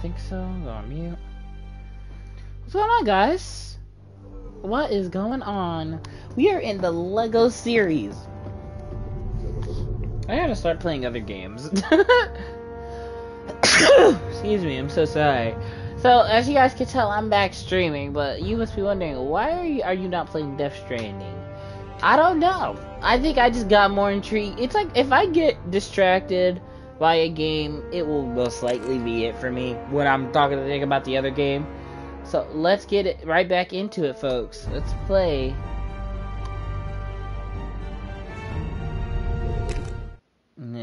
think so. Go on mute. What's going on, guys? What is going on? We are in the Lego series. I gotta start playing other games. Excuse me, I'm so sorry. So, as you guys can tell, I'm back streaming, but you must be wondering, why are you, are you not playing Death Stranding? I don't know. I think I just got more intrigued. It's like, if I get distracted by a game, it will most likely be it for me when I'm talking to think about the other game. So, let's get it right back into it, folks. Let's play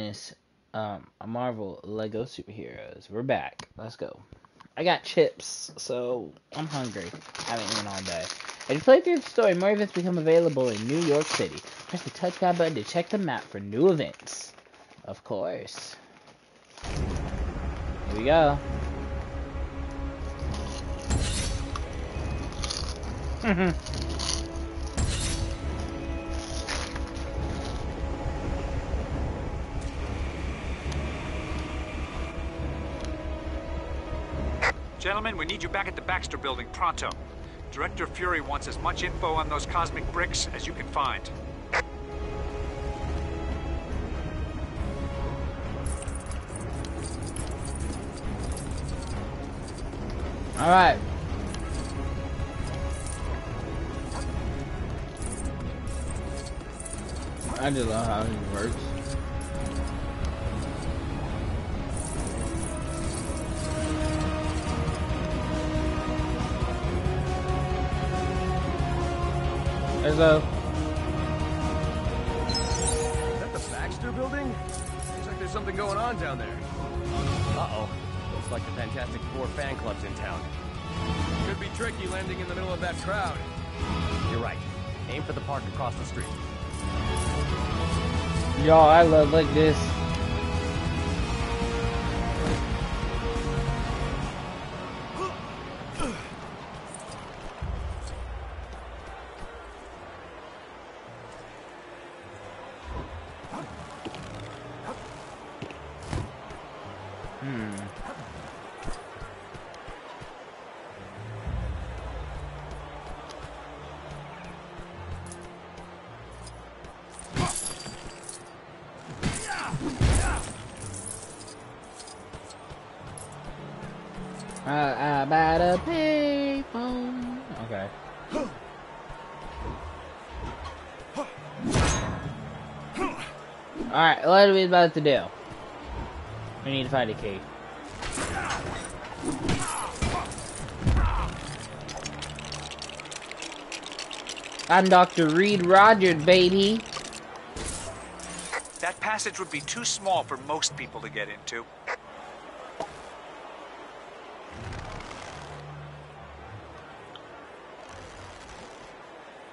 this um, Marvel Lego superheroes. We're back. Let's go. I got chips, so I'm hungry. I haven't eaten all day. As you play through the story, more events become available in New York City. Press the touchpad button to check the map for new events. Of course. Here we go. Mm-hmm. Gentlemen, we need you back at the Baxter building pronto. Director Fury wants as much info on those cosmic bricks as you can find. All right. I just love how it works. There's a Is that the Baxter building? Looks like there's something going on down there. Uh-oh. Looks like the Fantastic Four fan club's in town. Could be tricky landing in the middle of that crowd. You're right. Aim for the park across the street. Yo, I love like this. What are we about to do? We need to find a key. I'm Dr. Reed Rogers, baby. That passage would be too small for most people to get into.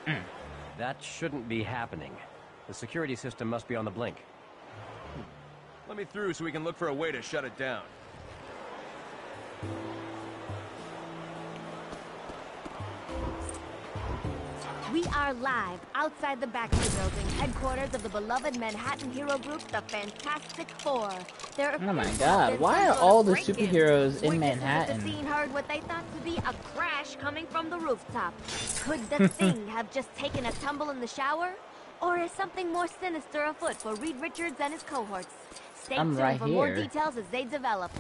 Hmm. That shouldn't be happening. The security system must be on the blink. Let me through so we can look for a way to shut it down. We are live outside the Baxter Building, headquarters of the beloved Manhattan hero group, the Fantastic Four. There are Oh my God, why are all the superheroes in Manhattan? The scene heard what they thought to be a crash coming from the rooftop. Could the thing have just taken a tumble in the shower? Or is something more sinister afoot for Reed Richards and his cohorts? Stay I'm tuned right for more details as they develop.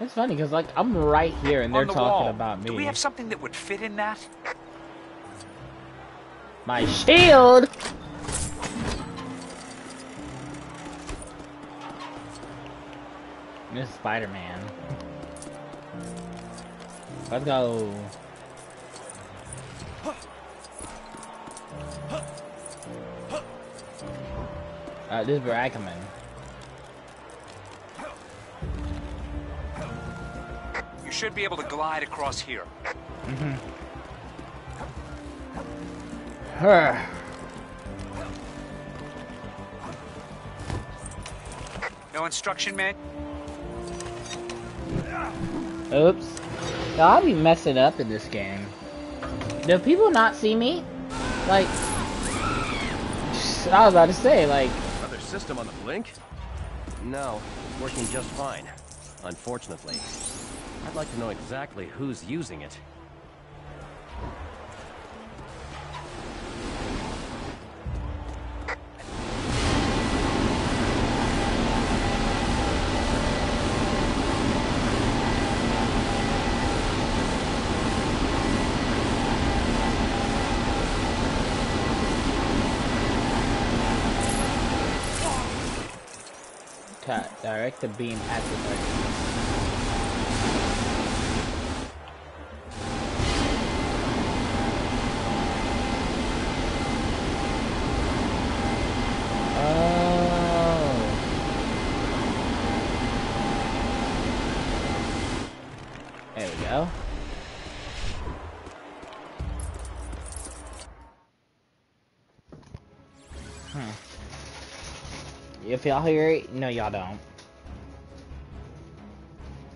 It's funny because like I'm right here and they're the talking wall. about me. Do we have something that would fit in that? My shield. This is Spider-Man. Let's go. Uh, this is where I come in. Should be able to glide across here. Huh. No instruction, man? Oops. Yo, I'll be messing up in this game. Do people not see me? Like, I was about to say, like, Another system on the blink? No, it's working just fine. Unfortunately. I'd like to know exactly who's using it. Direct the beam at the target. If y'all hear it, no, y'all don't.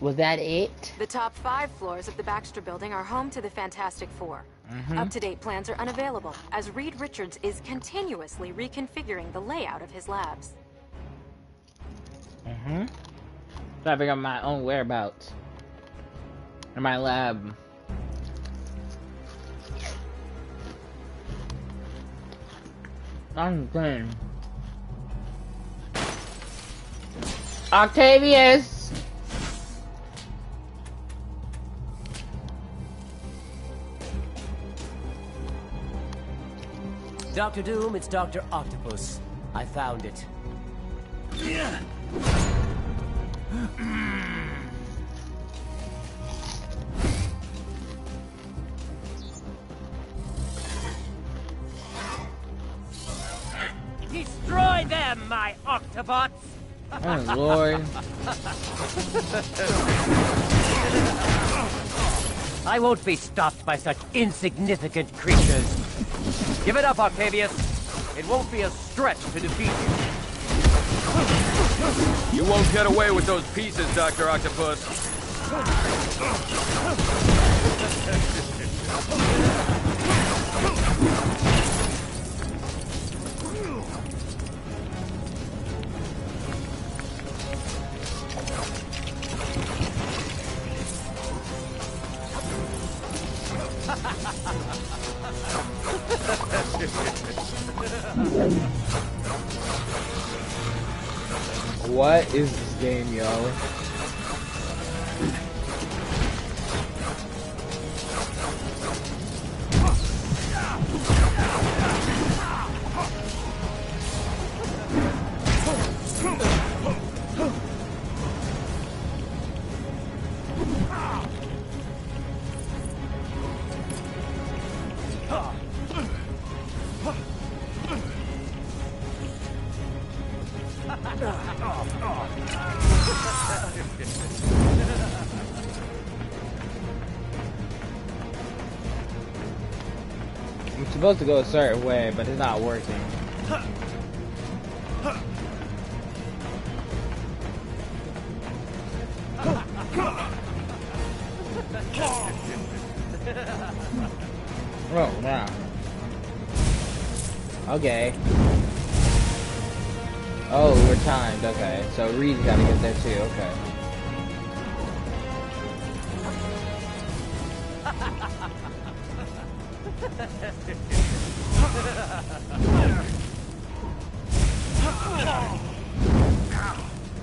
Was that it? The top five floors of the Baxter building are home to the Fantastic 4 Up-to-date plans are unavailable, as Reed Richards is continuously reconfiguring the layout of his labs. Mm-hmm. Try to figure out my own whereabouts. In my lab. I'm good. Octavius! Doctor Doom, it's Dr. Octopus. I found it. Destroy them, my Octobots! Oh lord. I won't be stopped by such insignificant creatures. Give it up, Octavius. It won't be a stretch to defeat you. You won't get away with those pieces, Dr. Octopus. What is this game, yo? Supposed to go a certain way, but it's not working. Oh, wow. Okay. Oh, we're timed. Okay, so Reed's gotta get there too. Okay.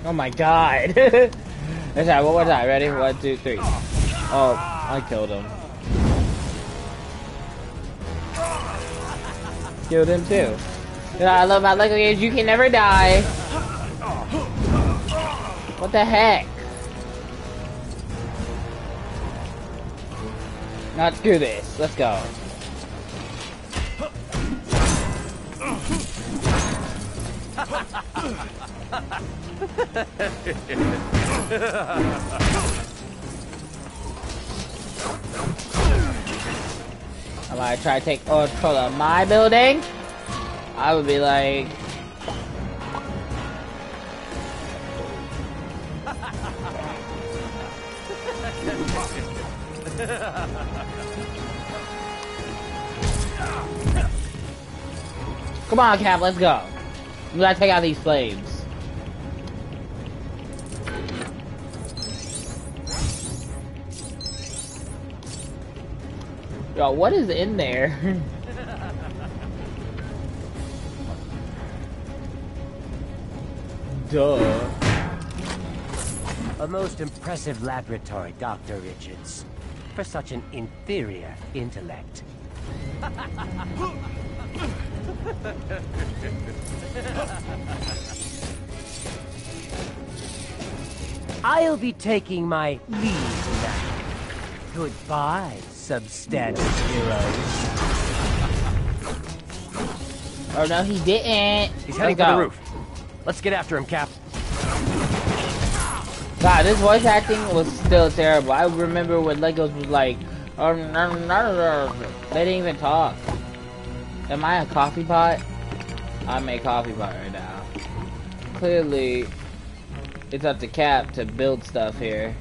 Oh my god. That's right, what was that? Ready? One, two, three. Oh, I killed him. Killed him too. You I love my Lego games, you can never die. What the heck? Not screw this. Let's go. If I try to take control of my building, I would be like, Come on, Cap, let's go. We gotta take out these slaves. Yo, what is in there? Duh. A most impressive laboratory, Dr. Richards. For such an inferior intellect. I'll be taking my leave now. Goodbye, substandard heroes. Oh no, he didn't. He's heading for the roof. Let's get after him, Cap. God, this voice acting was still terrible. I remember when Legos was like, um, um, um, they didn't even talk. Am I a coffee pot? I'm a coffee pot right now. Clearly, it's up to Cap to build stuff here.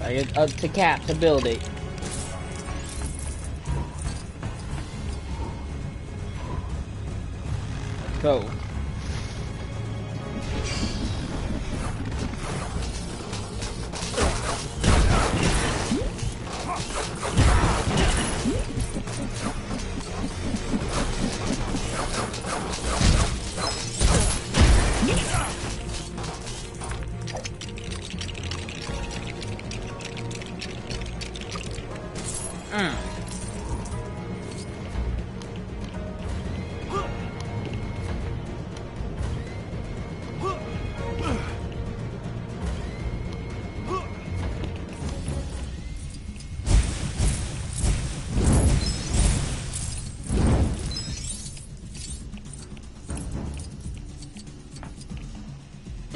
Like, it's up to Cap to build it. Go.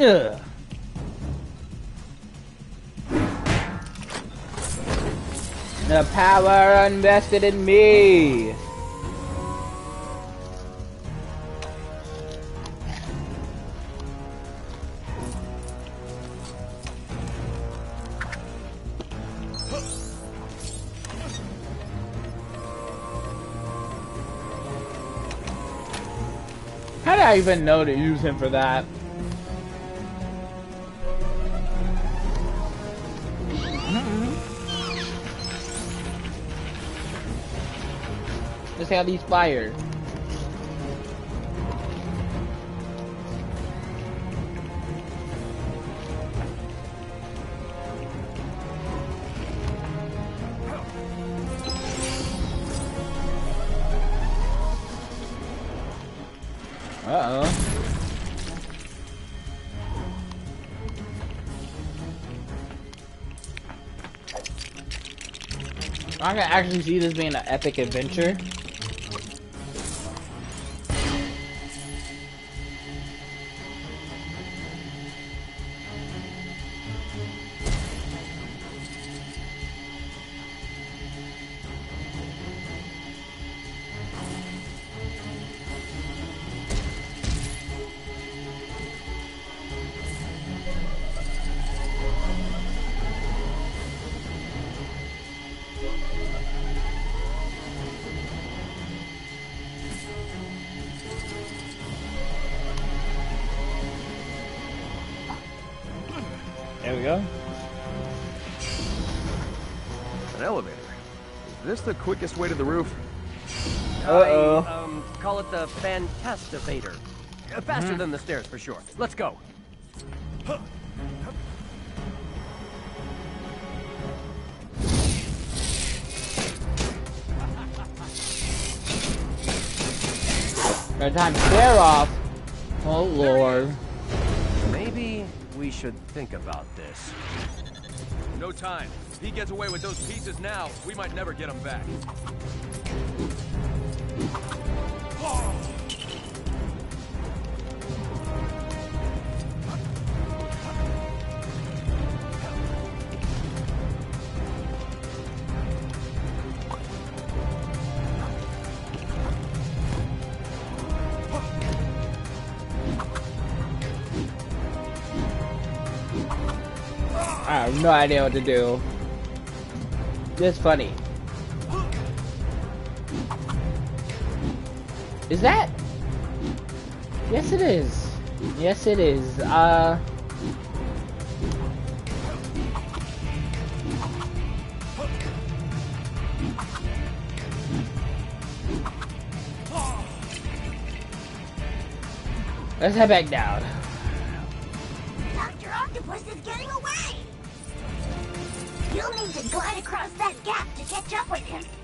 Ugh. The power invested in me. How did I even know to use him for that? Let's have these fire. I can actually see this being an epic adventure. The quickest way to the roof? Uh-oh. I, um, call it the Fantastivator. Uh, Faster than the stairs, for sure. Let's go. By time they're off. Oh lord. Maybe we should think about this. No time. If he gets away with those pieces now, we might never get him back. no idea what to do. It's funny. Is that? Yes, it is. Yes, it is. Uh. Let's head back down. Dr. Octopus is getting away! You'll need to glide across that gap to catch up with him.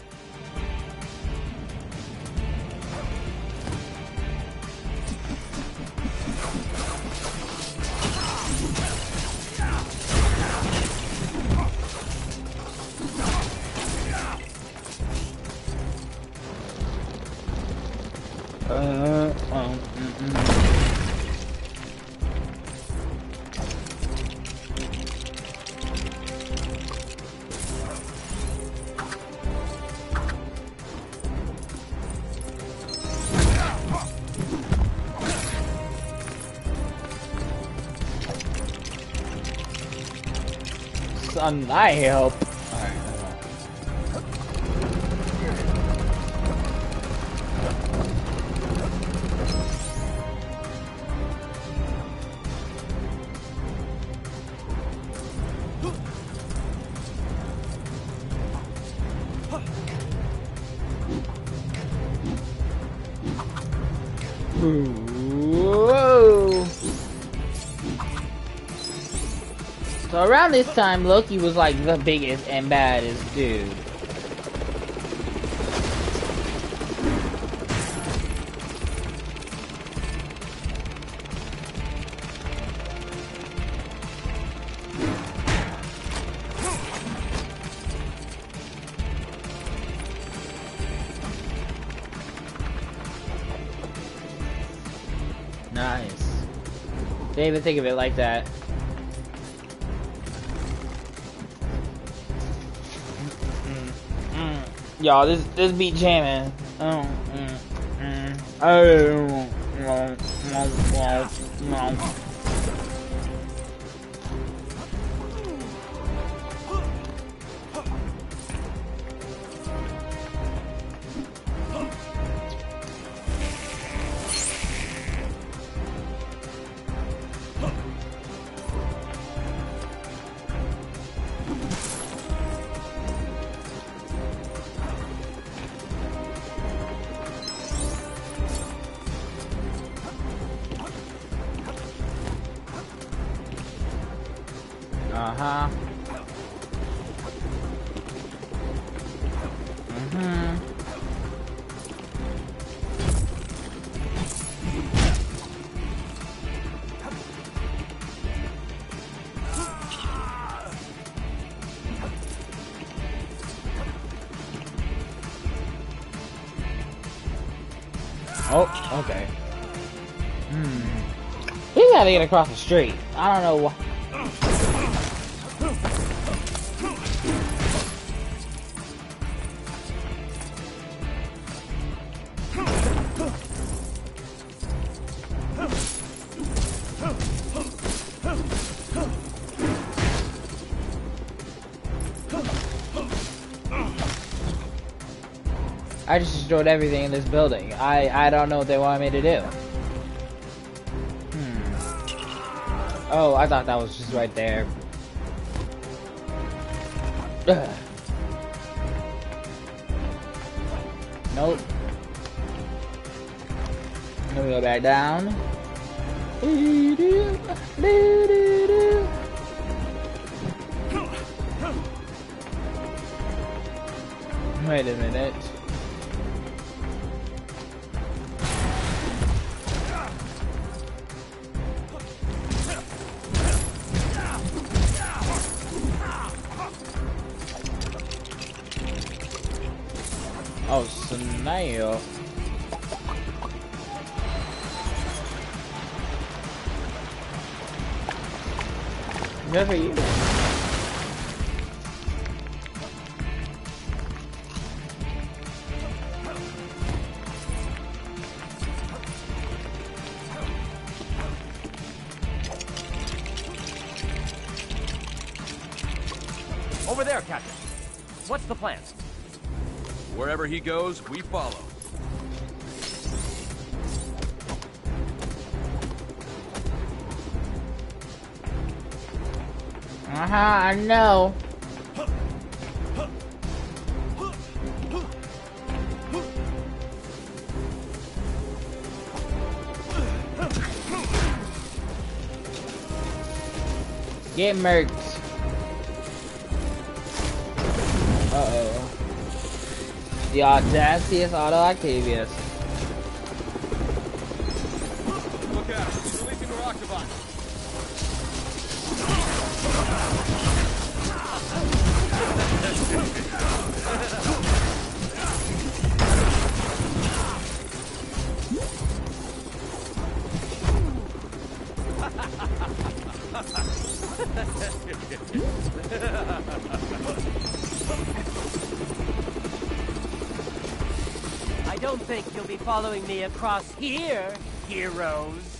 Son, I help. Around this time, Loki was like the biggest and baddest dude. Nice. Didn't even think of it like that. Y'all, this this beat jamming. Mm, mm, mm. Oh, mm, mm. Oh, Get across the street. I don't know why. I just destroyed everything in this building. I I don't know what they want me to do. Oh, I thought that was just right there. Ugh. Nope. Let me go back down. Wait a minute. Good for you. he goes, we follow. Uh-huh, I know. Get murked. The audacious Otto Octavius. Look out. Releasing following me across here, heroes.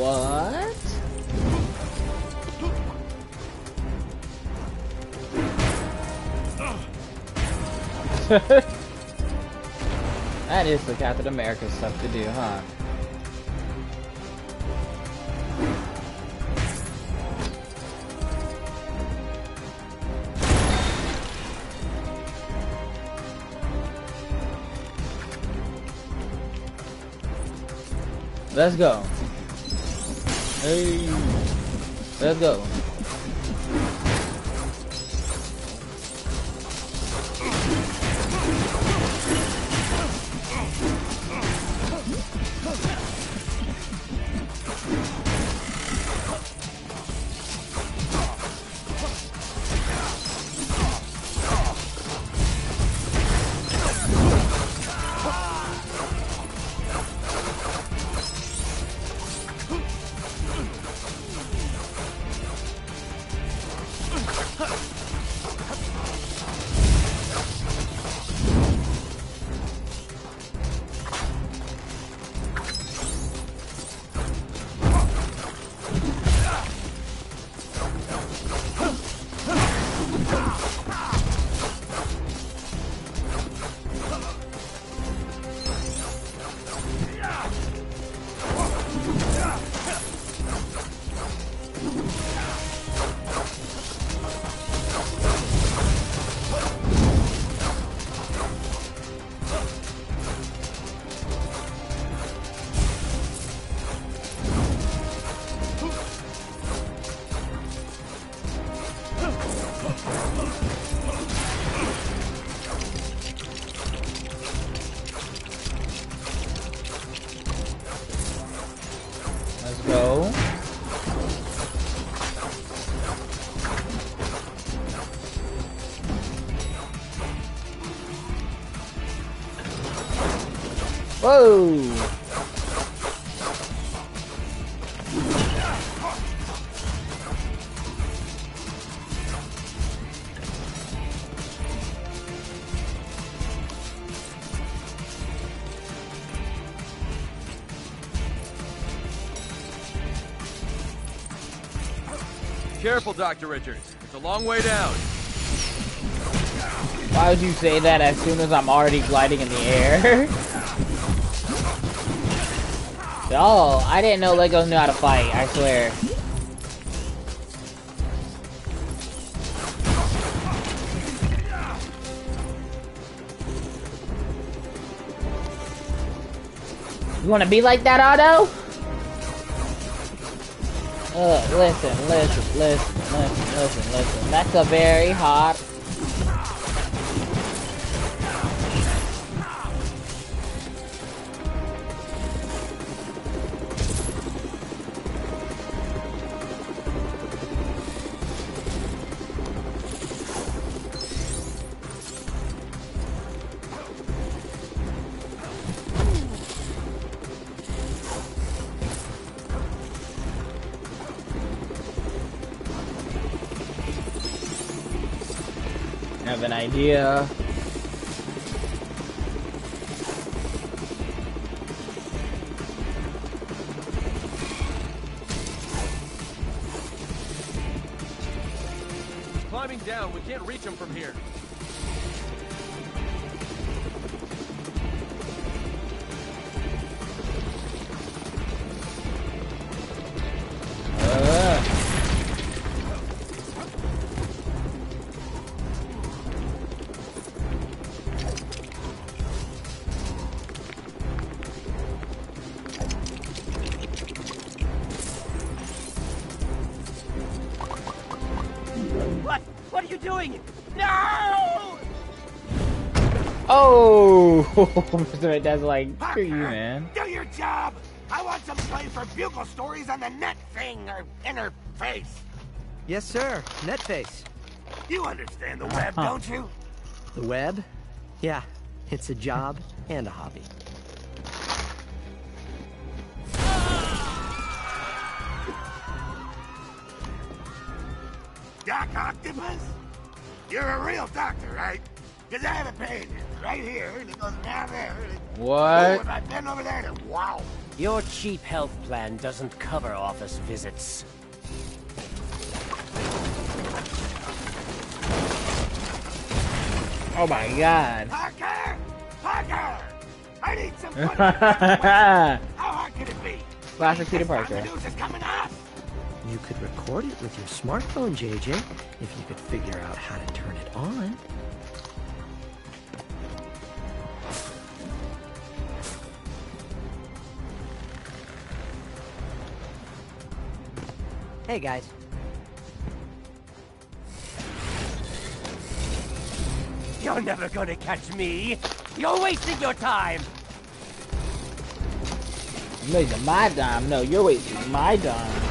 What? that is the Captain America stuff to do, huh? Let's go. Hey, let's go. Let's Whoa! Careful, Dr. Richards. It's a long way down. Why would you say that as soon as I'm already gliding in the air? oh, I didn't know Legos knew how to fight, I swear. You wanna be like that, Otto? Uh, listen, listen, listen, listen, listen, listen. That's a very hot an idea. What? What are you doing? No! oh, Mr. That's like, screw you, man. Do your job! I want some play for bugle stories on the net thing or interface. Yes, sir. Netface. You understand the web, Uh-huh. don't you? The web? Yeah, it's a job and a hobby. Doc Octopus? You're a real doctor, right? Because I have a pain right here, and it goes down there. What? Oh, if I bend over there, and wow. Your cheap health plan doesn't cover office visits. Oh my god. Parker! Parker! I need some footage. How hard can it be? Classic Peter Parker. The news is coming up. You could record it with your smartphone, JJ, if you could figure out how to turn it on. Hey, guys. You're never gonna catch me! You're wasting your time! You're wasting my dime. No, you're wasting my dime.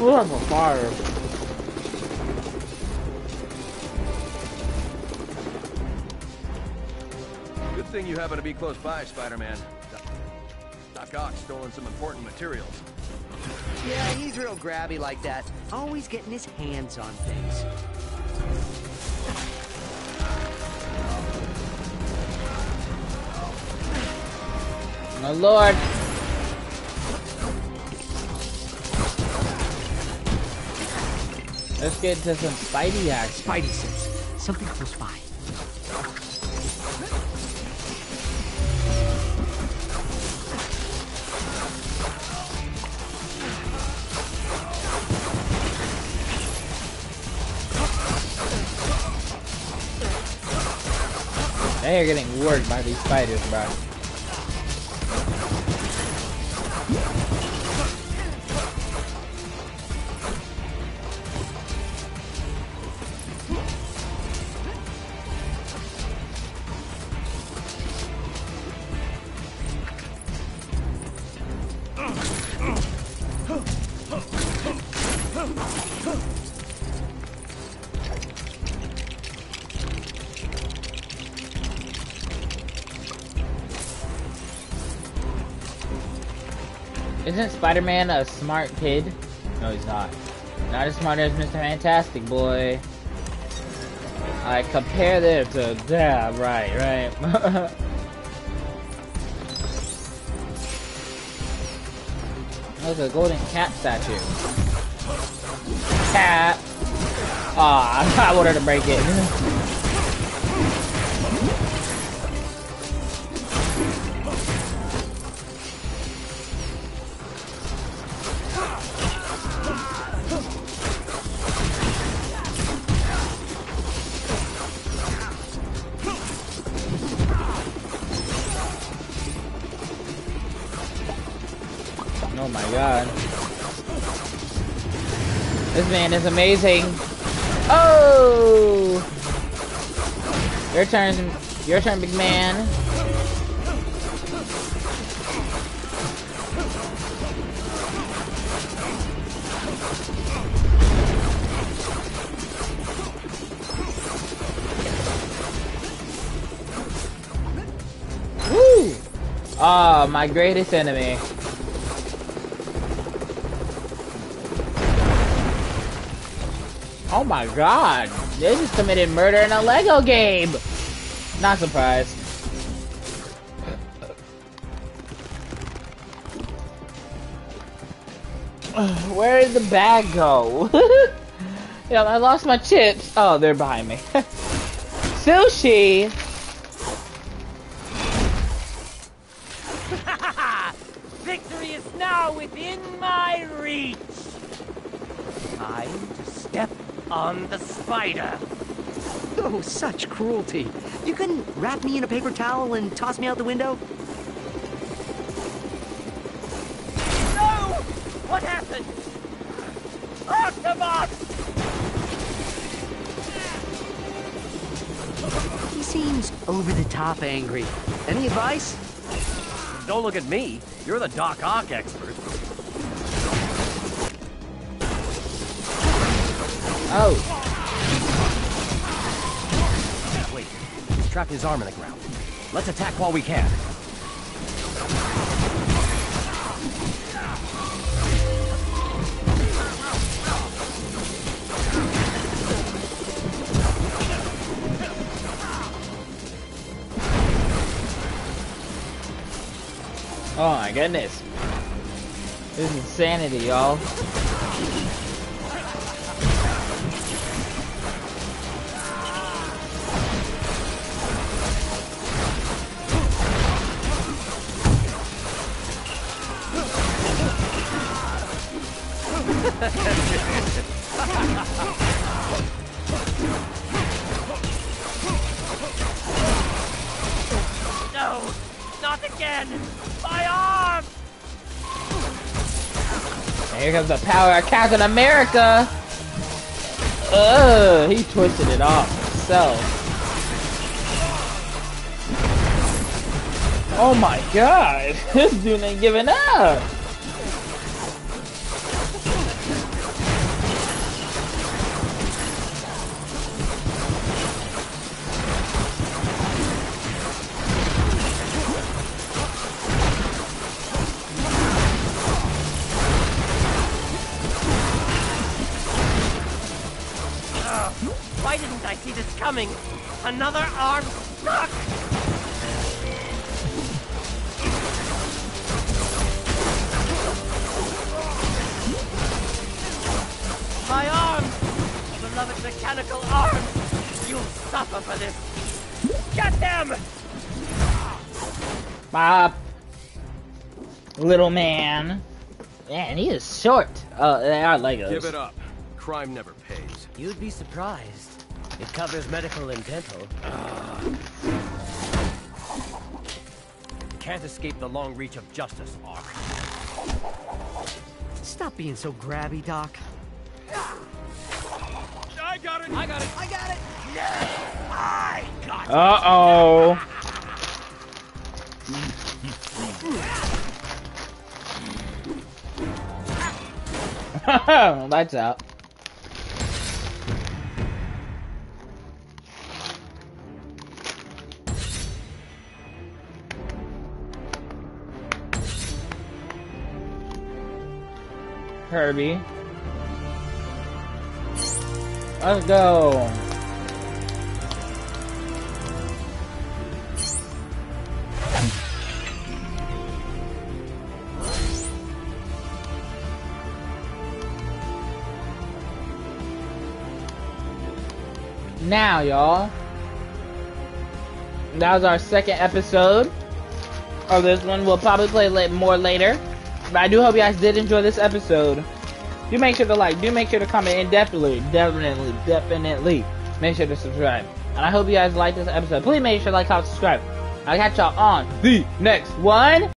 We'll have a fire. Good thing you happen to be close by, Spider-Man. Doc- Doc Ock's stolen some important materials. Yeah, he's real grabby like that. Always getting his hands on things. My lord. Let's get to some Spidey action. Spidey sense. Something close by. They are getting worked by these spiders, bro. Spider-Man a smart kid? No, he's not. Not as smart as Mr. Fantastic, boy. I compare them to yeah, right, right. Look, a golden cat statue. Cat. Aw, ah, I wanted to break it. Man is amazing. Oh! Your turn, your turn, big man. Woo! Ah, my greatest enemy. Oh my god. They just committed murder in a Lego game. Not surprised. Where did the bag go? yeah, I lost my chips. Oh, they're behind me. Sushi! Victory is now within my reach! Time to step on the spider. Oh, such cruelty. You couldn't wrap me in a paper towel and toss me out the window? No! What happened? Octobot! He seems over the top angry. Any advice? Don't look at me. You're the Doc Ock expert. Oh, Wait, he's trapped his arm in the ground. Let's attack while we can. oh my goodness. This is insanity, y'all. Here comes the power of Captain America! Ugh, he twisted it off himself. Oh my god, this dude ain't giving up! Another arm stuck! My arm! Beloved mechanical arm! You'll suffer for this! Get them! Bob. Little man. Man, he is short. Oh, they are Legos. Give it up. Crime never pays. You'd be surprised. It covers medical and dental. Can't escape the long reach of justice, Ock. Stop being so grabby, Doc. I got it! I got it! I got it! Uh-oh. Lights out. Herbie. Let's go. Now, y'all. That was our second episode of this one. We'll probably play more later. But I do hope you guys did enjoy this episode. Do make sure to like, do make sure to comment, and definitely, definitely, definitely make sure to subscribe. And I hope you guys like this episode. Please make sure to like, comment, subscribe. I'll catch y'all on the next one.